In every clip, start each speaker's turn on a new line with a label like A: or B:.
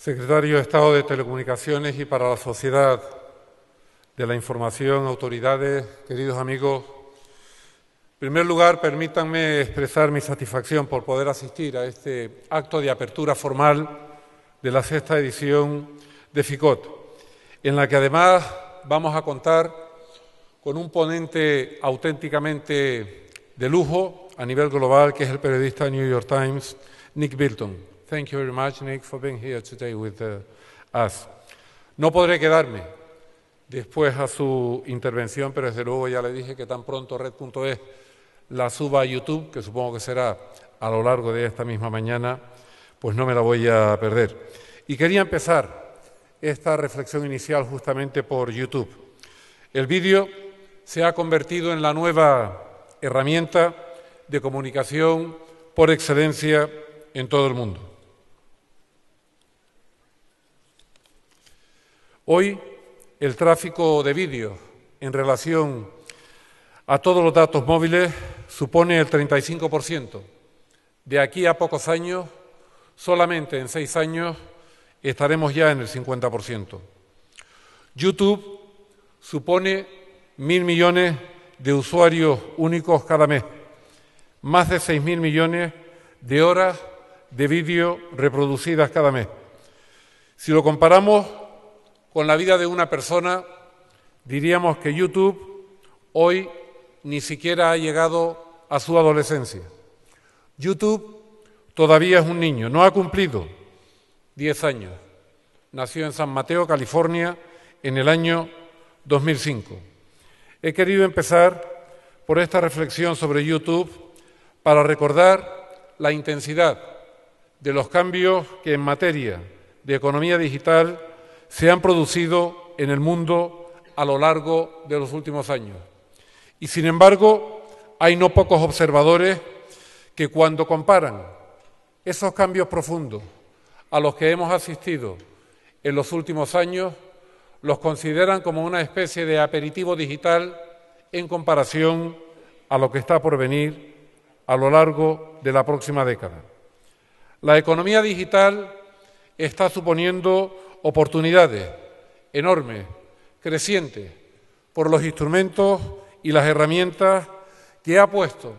A: Secretario de Estado de Telecomunicaciones y para la Sociedad de la Información, autoridades, queridos amigos, en primer lugar, permítanme expresar mi satisfacción por poder asistir a este acto de apertura formal de la sexta edición de FICOT, en la que además vamos a contar con un ponente auténticamente de lujo a nivel global, que es el periodista New York Times, Nick Bilton. Thank you very much, Nick, for being here today with uh, us. No podré quedarme después a su intervención, pero desde luego ya le dije que tan pronto red.es la suba a YouTube, que supongo que será a lo largo de esta misma mañana, pues no me la voy a perder. Y quería empezar esta reflexión inicial justamente por YouTube. El vídeo se ha convertido en la nueva herramienta de comunicación por excelencia en todo el mundo. Hoy el tráfico de vídeo en relación a todos los datos móviles supone el 35%. De aquí a pocos años, solamente en seis años, estaremos ya en el 50%. YouTube supone mil millones de usuarios únicos cada mes, más de seis mil millones de horas de vídeo reproducidas cada mes. Si lo comparamos con la vida de una persona, diríamos que YouTube hoy ni siquiera ha llegado a su adolescencia. YouTube todavía es un niño, no ha cumplido 10 años. Nació en San Mateo, California, en el año 2005. He querido empezar por esta reflexión sobre YouTube para recordar la intensidad de los cambios que en materia de economía digital se han producido en el mundo a lo largo de los últimos años. Y sin embargo, hay no pocos observadores que cuando comparan esos cambios profundos a los que hemos asistido en los últimos años, los consideran como una especie de aperitivo digital en comparación a lo que está por venir a lo largo de la próxima década. La economía digital está suponiendo oportunidades enormes, crecientes, por los instrumentos y las herramientas que ha puesto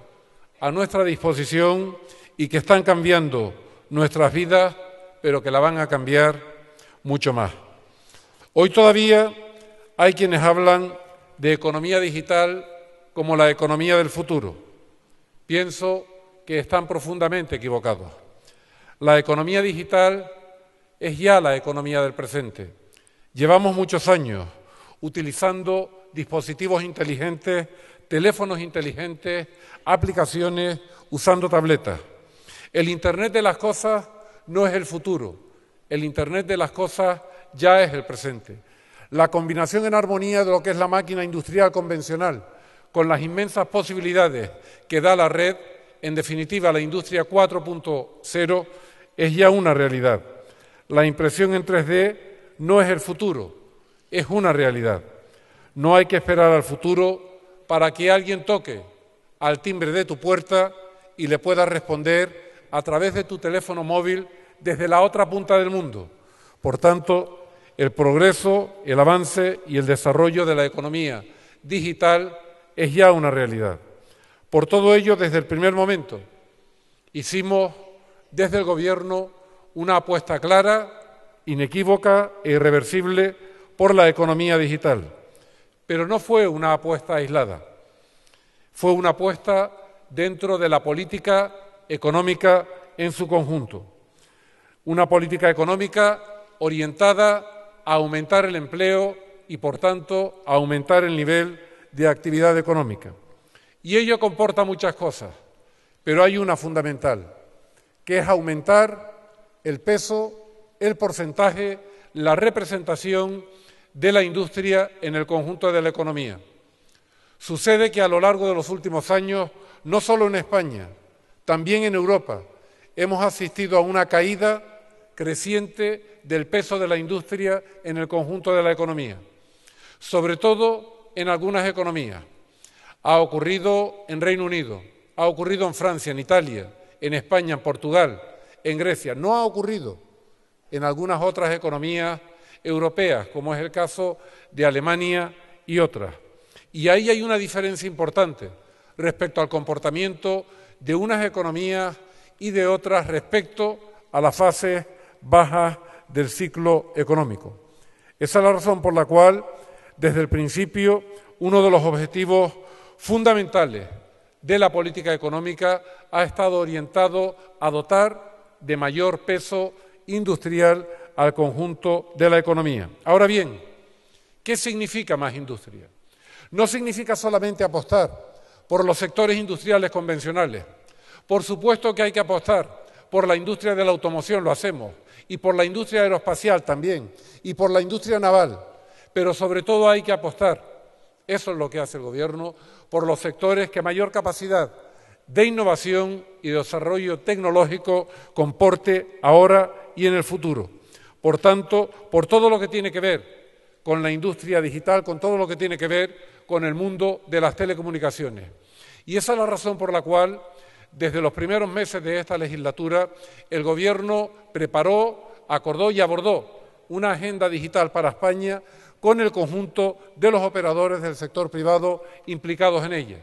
A: a nuestra disposición y que están cambiando nuestras vidas, pero que la van a cambiar mucho más. Hoy todavía hay quienes hablan de economía digital como la economía del futuro. Pienso que están profundamente equivocados. La economía digital es ya la economía del presente. Llevamos muchos años utilizando dispositivos inteligentes, teléfonos inteligentes, aplicaciones, usando tabletas. El Internet de las cosas no es el futuro, el Internet de las cosas ya es el presente. La combinación en armonía de lo que es la máquina industrial convencional con las inmensas posibilidades que da la red, en definitiva la industria 4.0, es ya una realidad. La impresión en 3D no es el futuro, es una realidad. No hay que esperar al futuro para que alguien toque al timbre de tu puerta y le puedas responder a través de tu teléfono móvil desde la otra punta del mundo. Por tanto, el progreso, el avance y el desarrollo de la economía digital es ya una realidad. Por todo ello, desde el primer momento, hicimos desde el Gobierno una apuesta clara, inequívoca e irreversible por la economía digital. Pero no fue una apuesta aislada, fue una apuesta dentro de la política económica en su conjunto. Una política económica orientada a aumentar el empleo y, por tanto, a aumentar el nivel de actividad económica. Y ello comporta muchas cosas, pero hay una fundamental, que es aumentar el peso, el porcentaje, la representación de la industria en el conjunto de la economía. Sucede que a lo largo de los últimos años, no solo en España, también en Europa, hemos asistido a una caída creciente del peso de la industria en el conjunto de la economía, sobre todo en algunas economías. Ha ocurrido en Reino Unido, ha ocurrido en Francia, en Italia, en España, en Portugal, en Grecia. No ha ocurrido en algunas otras economías europeas, como es el caso de Alemania y otras. Y ahí hay una diferencia importante respecto al comportamiento de unas economías y de otras respecto a la fase baja del ciclo económico. Esa es la razón por la cual, desde el principio, uno de los objetivos fundamentales de la política económica ha estado orientado a dotar de mayor peso industrial al conjunto de la economía. Ahora bien, ¿qué significa más industria? No significa solamente apostar por los sectores industriales convencionales. Por supuesto que hay que apostar por la industria de la automoción, lo hacemos, y por la industria aeroespacial también, y por la industria naval, pero sobre todo hay que apostar, eso es lo que hace el Gobierno, por los sectores que mayor capacidad de innovación y de desarrollo tecnológico comporte ahora y en el futuro. Por tanto, por todo lo que tiene que ver con la industria digital, con todo lo que tiene que ver con el mundo de las telecomunicaciones. Y esa es la razón por la cual, desde los primeros meses de esta legislatura, el Gobierno preparó, acordó y abordó una agenda digital para España con el conjunto de los operadores del sector privado implicados en ella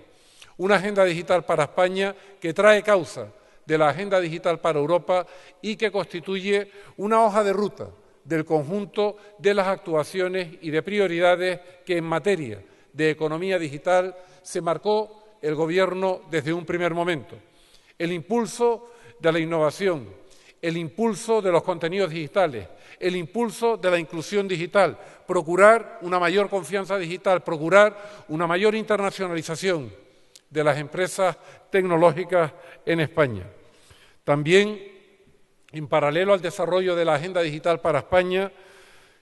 A: una agenda digital para España que trae causa de la agenda digital para Europa y que constituye una hoja de ruta del conjunto de las actuaciones y de prioridades que en materia de economía digital se marcó el Gobierno desde un primer momento. El impulso de la innovación, el impulso de los contenidos digitales, el impulso de la inclusión digital, procurar una mayor confianza digital, procurar una mayor internacionalización, de las empresas tecnológicas en España. También, en paralelo al desarrollo de la Agenda Digital para España,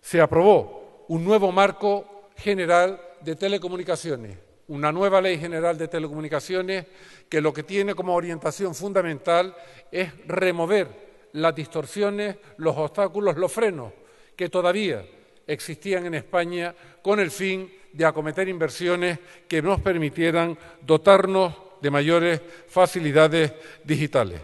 A: se aprobó un nuevo marco general de telecomunicaciones, una nueva ley general de telecomunicaciones que lo que tiene como orientación fundamental es remover las distorsiones, los obstáculos, los frenos que todavía existían en España con el fin de acometer inversiones que nos permitieran dotarnos de mayores facilidades digitales.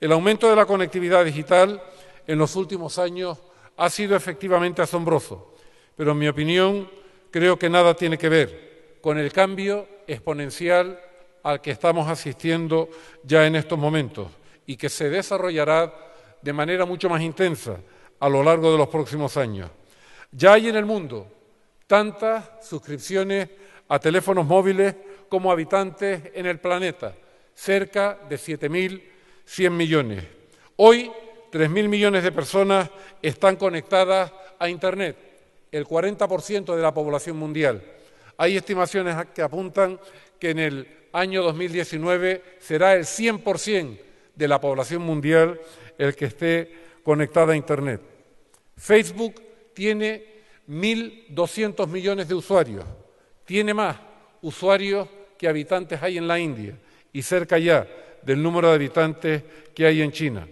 A: El aumento de la conectividad digital en los últimos años ha sido efectivamente asombroso, pero en mi opinión creo que nada tiene que ver con el cambio exponencial al que estamos asistiendo ya en estos momentos y que se desarrollará de manera mucho más intensa a lo largo de los próximos años. Ya hay en el mundo tantas suscripciones a teléfonos móviles como habitantes en el planeta, cerca de 7.100 millones. Hoy, 3.000 millones de personas están conectadas a Internet, el 40% de la población mundial. Hay estimaciones que apuntan que en el año 2019 será el 100% de la población mundial el que esté conectada a Internet. Facebook tiene 1.200 millones de usuarios. Tiene más usuarios que habitantes hay en la India y cerca ya del número de habitantes que hay en China.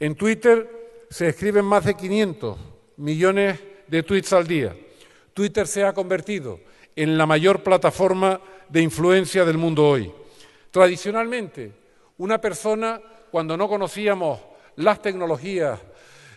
A: En Twitter se escriben más de 500 millones de tweets al día. Twitter se ha convertido en la mayor plataforma de influencia del mundo hoy. Tradicionalmente, una persona, cuando no conocíamos las tecnologías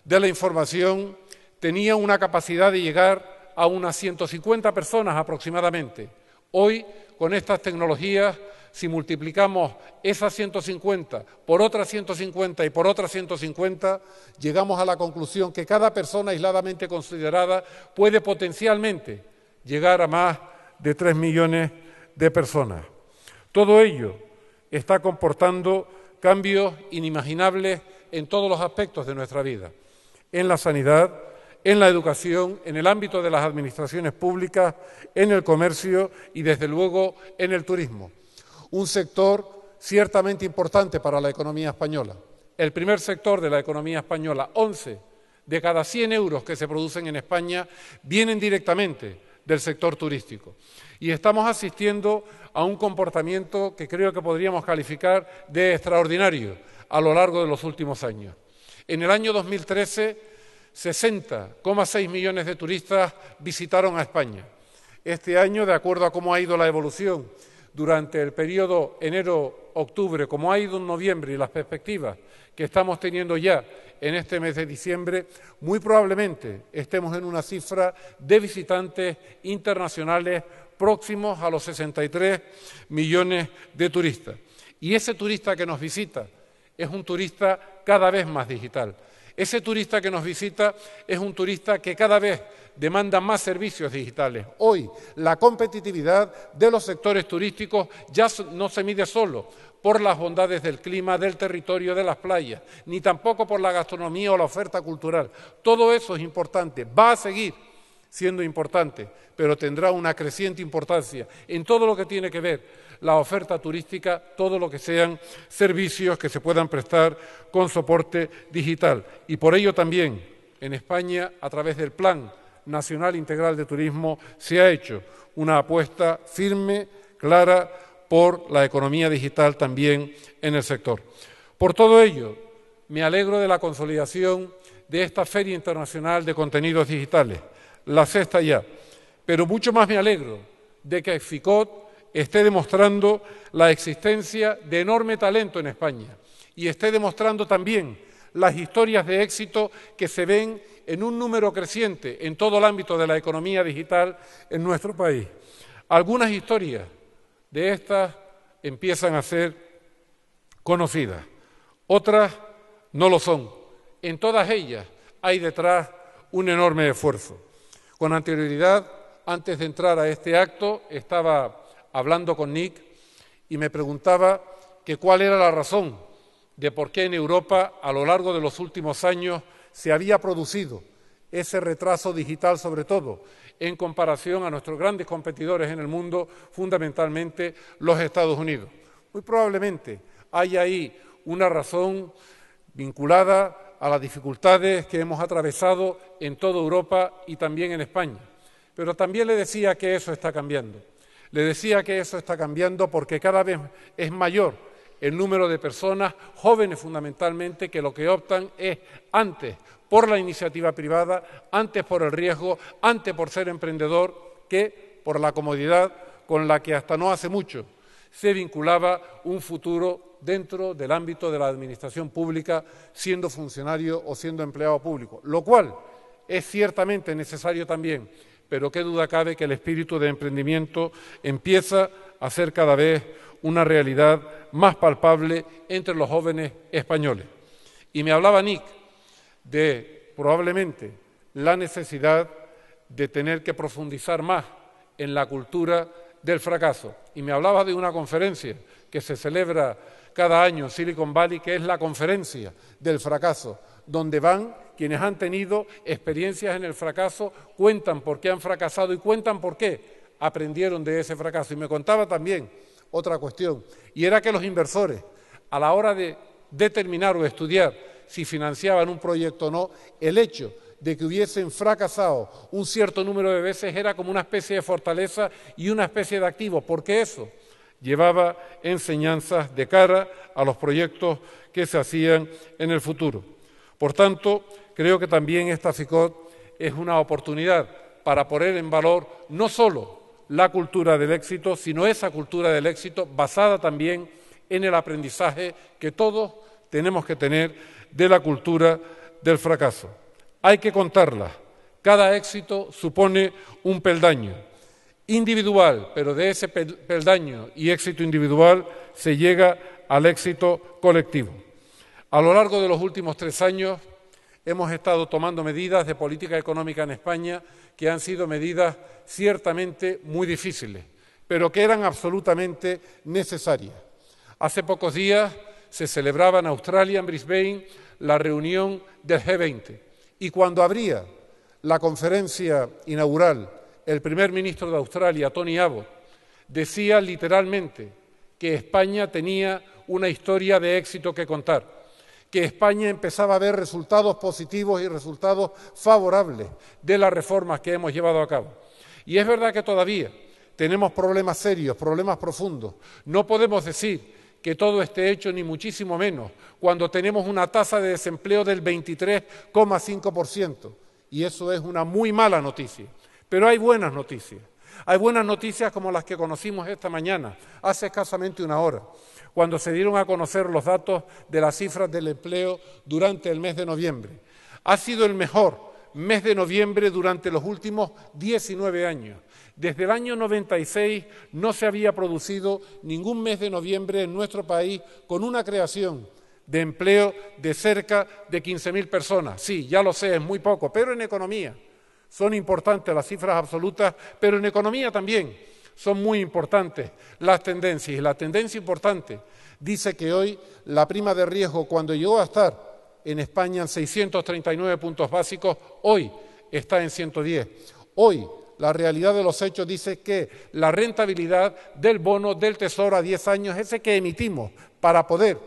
A: de la información, tenía una capacidad de llegar a unas 150 personas aproximadamente. Hoy, con estas tecnologías, si multiplicamos esas 150 por otras 150 y por otras 150, llegamos a la conclusión que cada persona aisladamente considerada puede potencialmente llegar a más de 3 millones de personas. Todo ello está comportando cambios inimaginables en todos los aspectos de nuestra vida, en la sanidad, en la educación, en el ámbito de las administraciones públicas, en el comercio y, desde luego, en el turismo. Un sector ciertamente importante para la economía española. El primer sector de la economía española, 11 de cada 100 euros que se producen en España, vienen directamente del sector turístico. Y estamos asistiendo a un comportamiento que creo que podríamos calificar de extraordinario a lo largo de los últimos años. En el año 2013 60,6 millones de turistas visitaron a España. Este año, de acuerdo a cómo ha ido la evolución durante el periodo enero-octubre, como ha ido en noviembre y las perspectivas que estamos teniendo ya en este mes de diciembre, muy probablemente estemos en una cifra de visitantes internacionales próximos a los 63 millones de turistas. Y ese turista que nos visita es un turista cada vez más digital. Ese turista que nos visita es un turista que cada vez demanda más servicios digitales. Hoy la competitividad de los sectores turísticos ya no se mide solo por las bondades del clima, del territorio, de las playas, ni tampoco por la gastronomía o la oferta cultural. Todo eso es importante, va a seguir siendo importante, pero tendrá una creciente importancia en todo lo que tiene que ver la oferta turística, todo lo que sean servicios que se puedan prestar con soporte digital. Y por ello también en España, a través del Plan Nacional Integral de Turismo, se ha hecho una apuesta firme, clara, por la economía digital también en el sector. Por todo ello, me alegro de la consolidación de esta Feria Internacional de Contenidos Digitales, la sexta ya, pero mucho más me alegro de que FICOT esté demostrando la existencia de enorme talento en España y esté demostrando también las historias de éxito que se ven en un número creciente en todo el ámbito de la economía digital en nuestro país. Algunas historias de estas empiezan a ser conocidas, otras no lo son. En todas ellas hay detrás un enorme esfuerzo. Con anterioridad, antes de entrar a este acto, estaba hablando con Nick y me preguntaba que cuál era la razón de por qué en Europa a lo largo de los últimos años se había producido ese retraso digital sobre todo en comparación a nuestros grandes competidores en el mundo, fundamentalmente los Estados Unidos. Muy probablemente hay ahí una razón vinculada a las dificultades que hemos atravesado en toda Europa y también en España. Pero también le decía que eso está cambiando. Le decía que eso está cambiando porque cada vez es mayor el número de personas, jóvenes fundamentalmente, que lo que optan es antes por la iniciativa privada, antes por el riesgo, antes por ser emprendedor, que por la comodidad con la que hasta no hace mucho se vinculaba un futuro dentro del ámbito de la administración pública, siendo funcionario o siendo empleado público, lo cual es ciertamente necesario también pero qué duda cabe que el espíritu de emprendimiento empieza a ser cada vez una realidad más palpable entre los jóvenes españoles. Y me hablaba Nick de probablemente la necesidad de tener que profundizar más en la cultura del fracaso. Y me hablaba de una conferencia que se celebra cada año en Silicon Valley, que es la conferencia del fracaso, donde van quienes han tenido experiencias en el fracaso, cuentan por qué han fracasado y cuentan por qué aprendieron de ese fracaso. Y me contaba también otra cuestión, y era que los inversores, a la hora de determinar o estudiar si financiaban un proyecto o no, el hecho de que hubiesen fracasado un cierto número de veces era como una especie de fortaleza y una especie de activo, porque eso llevaba enseñanzas de cara a los proyectos que se hacían en el futuro. Por tanto, creo que también esta FICOT es una oportunidad para poner en valor no solo la cultura del éxito, sino esa cultura del éxito basada también en el aprendizaje que todos tenemos que tener de la cultura del fracaso. Hay que contarla. Cada éxito supone un peldaño individual, pero de ese peldaño y éxito individual se llega al éxito colectivo. A lo largo de los últimos tres años hemos estado tomando medidas de política económica en España que han sido medidas ciertamente muy difíciles, pero que eran absolutamente necesarias. Hace pocos días se celebraba en Australia, en Brisbane, la reunión del G20 y cuando abría la conferencia inaugural el primer ministro de Australia, Tony Abbott, decía literalmente que España tenía una historia de éxito que contar que España empezaba a ver resultados positivos y resultados favorables de las reformas que hemos llevado a cabo. Y es verdad que todavía tenemos problemas serios, problemas profundos. No podemos decir que todo esté hecho, ni muchísimo menos, cuando tenemos una tasa de desempleo del 23,5%. Y eso es una muy mala noticia. Pero hay buenas noticias. Hay buenas noticias como las que conocimos esta mañana, hace escasamente una hora, cuando se dieron a conocer los datos de las cifras del empleo durante el mes de noviembre. Ha sido el mejor mes de noviembre durante los últimos 19 años. Desde el año 96 no se había producido ningún mes de noviembre en nuestro país con una creación de empleo de cerca de 15.000 personas. Sí, ya lo sé, es muy poco, pero en economía son importantes las cifras absolutas, pero en economía también son muy importantes las tendencias. Y la tendencia importante dice que hoy la prima de riesgo, cuando llegó a estar en España en 639 puntos básicos, hoy está en 110. Hoy la realidad de los hechos dice que la rentabilidad del bono del Tesoro a 10 años, ese que emitimos para poder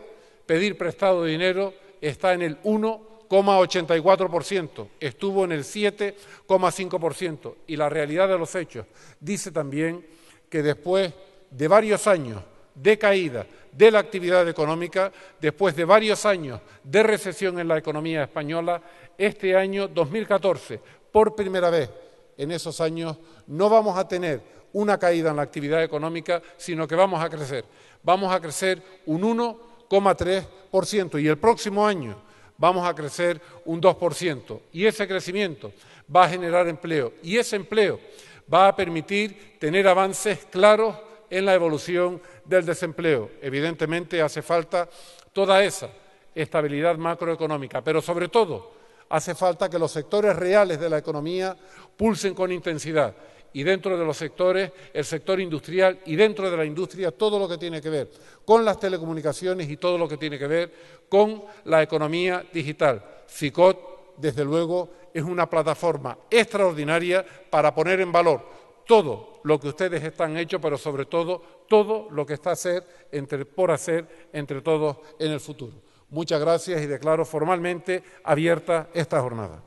A: pedir prestado dinero, está en el 1,84%, estuvo en el 7,5%. Y la realidad de los hechos dice también que después de varios años de caída de la actividad económica, después de varios años de recesión en la economía española, este año 2014, por primera vez en esos años, no vamos a tener una caída en la actividad económica, sino que vamos a crecer. Vamos a crecer un 1,3% y el próximo año vamos a crecer un 2%. Y ese crecimiento va a generar empleo y ese empleo va a permitir tener avances claros en la evolución del desempleo. Evidentemente hace falta toda esa estabilidad macroeconómica, pero sobre todo hace falta que los sectores reales de la economía pulsen con intensidad y dentro de los sectores, el sector industrial y dentro de la industria todo lo que tiene que ver con las telecomunicaciones y todo lo que tiene que ver con la economía digital. CICOT, desde luego, es una plataforma extraordinaria para poner en valor todo lo que ustedes están hechos, pero sobre todo todo lo que está por hacer entre todos en el futuro. Muchas gracias y declaro formalmente abierta esta jornada.